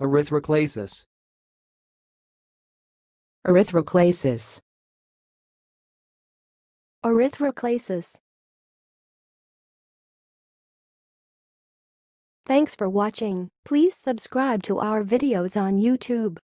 Erythroclasis. Erythroclasis. Erythroclasis. Thanks for watching. Please subscribe to our videos on YouTube.